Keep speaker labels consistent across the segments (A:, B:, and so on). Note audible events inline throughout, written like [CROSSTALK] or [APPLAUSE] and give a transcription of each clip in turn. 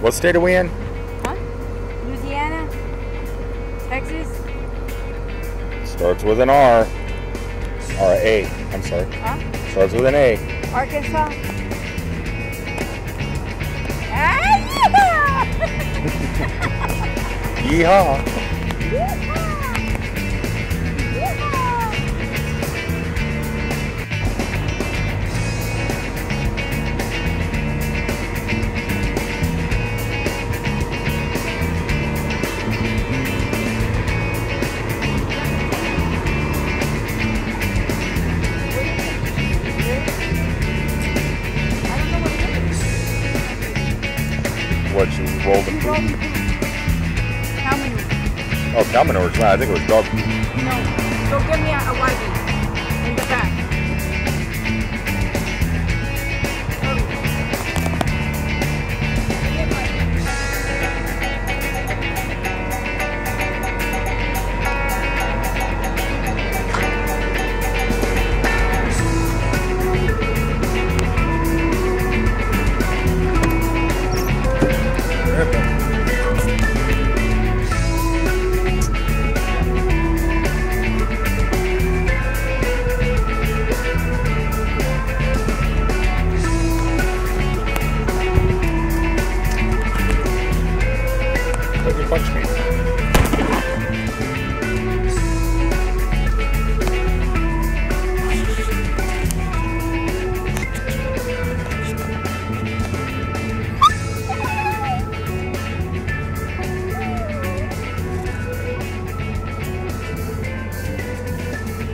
A: What state are we in?
B: Huh? Louisiana? Texas?
A: Starts with an R. Or a. I'm sorry.
B: Huh?
A: Starts with an A.
B: Arkansas? [LAUGHS] Ah, [LAUGHS]
A: Yeehaw.
B: What
A: You the
B: rolled poop. How many?
A: Oh, cow manure. I think it was dog.
B: No. Go get me a, a whitey
A: Let me punch me.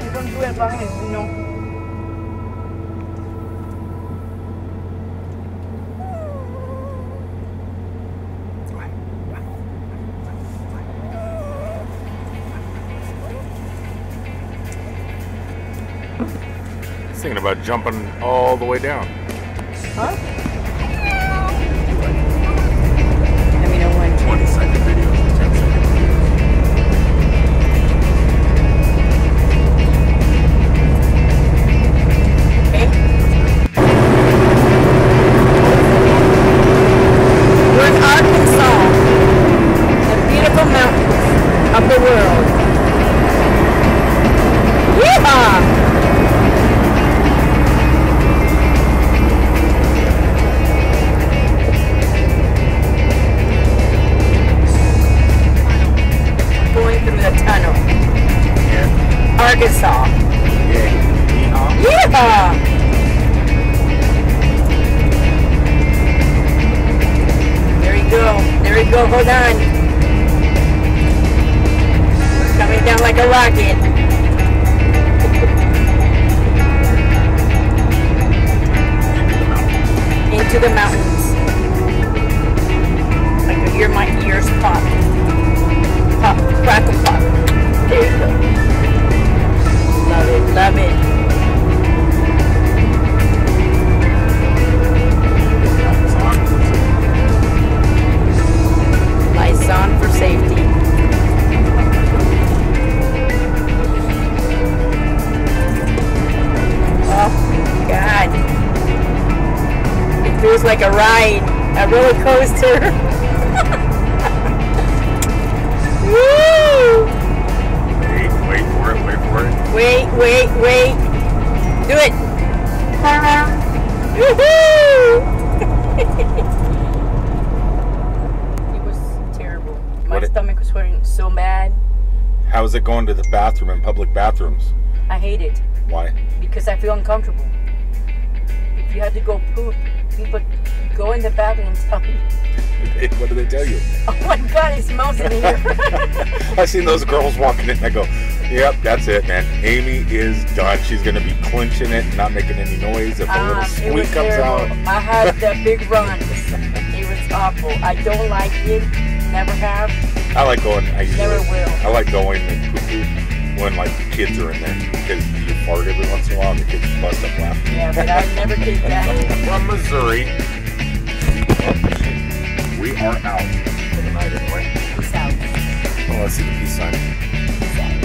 B: You don't do it behind, you know.
A: Thinking about jumping all the way down.
B: Huh? Arkansas.
A: Yeah. Yeehaw!
B: There you go. There you go. Hold on. Coming down like a rocket. Into the mountains. I can hear my ears pop. Pop, crackle, pop. There you go. Feels like a ride, a roller coaster. Woo! [LAUGHS]
A: Wait, wait for it, wait for it.
B: Wait, wait, wait. Do it. Woohoo! [LAUGHS] it was terrible. My
A: What
B: stomach was hurting so bad.
A: How's it going to the bathroom in public bathrooms?
B: I hate it
A: Why?
B: because I feel uncomfortable. If you have to go poop, people go in the bathroom and tell you,
A: what do they tell you? [LAUGHS]
B: "Oh my God, it smells in here."
A: I seen those girls walking in. I go, "Yep, that's it, man. Amy is done. She's gonna be clenching it, not making any noise. If a little
B: Um, it
A: squeak comes out,
B: I had the [LAUGHS] big run. It was awful. I don't like it. Never have.
A: I like going. I
B: Never will.
A: I like going and poo poo when like kids are in there because you fart every once in a while and the kids bust up laughing.
B: Yeah, but I never did that. [LAUGHS]
A: From Missouri, we are out for the night anyway.
B: Peace out.
A: Oh, I see the peace sign.